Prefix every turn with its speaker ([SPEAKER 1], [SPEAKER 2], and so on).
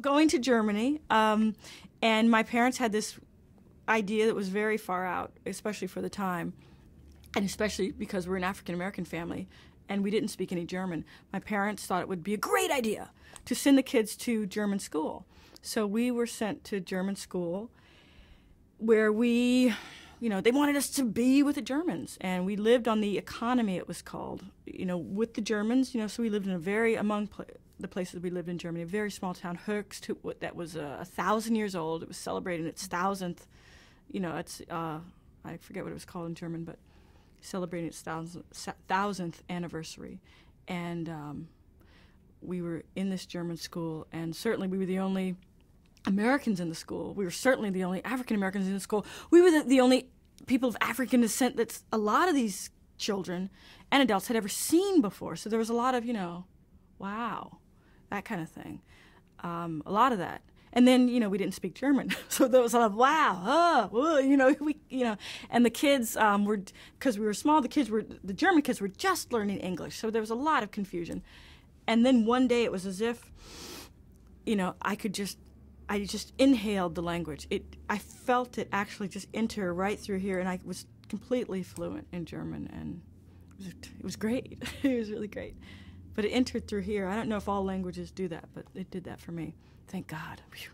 [SPEAKER 1] going to Germany, um, and my parents had this idea that was very far out, especially for the time, and especially because we're an African American family and we didn't speak any German. My parents thought it would be a great idea to send the kids to German school. So we were sent to German school where we, you know, they wanted us to be with the Germans. And we lived on the economy, it was called, you know, with the Germans, you know, so we lived in a very, among the places we lived in Germany, a very small town, Höchst, that was uh, a thousand years old. It was celebrating its thousandth, you know, it's, uh, I forget what it was called in German, but celebrating its thousandth, thousandth anniversary. And um, we were in this German school, and certainly we were the only Americans in the school. We were certainly the only African Americans in the school. We were the, the only people of African descent that a lot of these children and adults had ever seen before. So there was a lot of, you know, wow, that kind of thing. Um, a lot of that. And then, you know, we didn't speak German. So there was a lot of, wow, oh, oh you know, we, you know, and the kids um, were, because we were small, the kids were, the German kids were just learning English. So there was a lot of confusion. And then one day it was as if, you know, I could just I just inhaled the language. It, I felt it actually just enter right through here, and I was completely fluent in German, and it was, it was great. it was really great. But it entered through here. I don't know if all languages do that, but it did that for me. Thank God. Whew.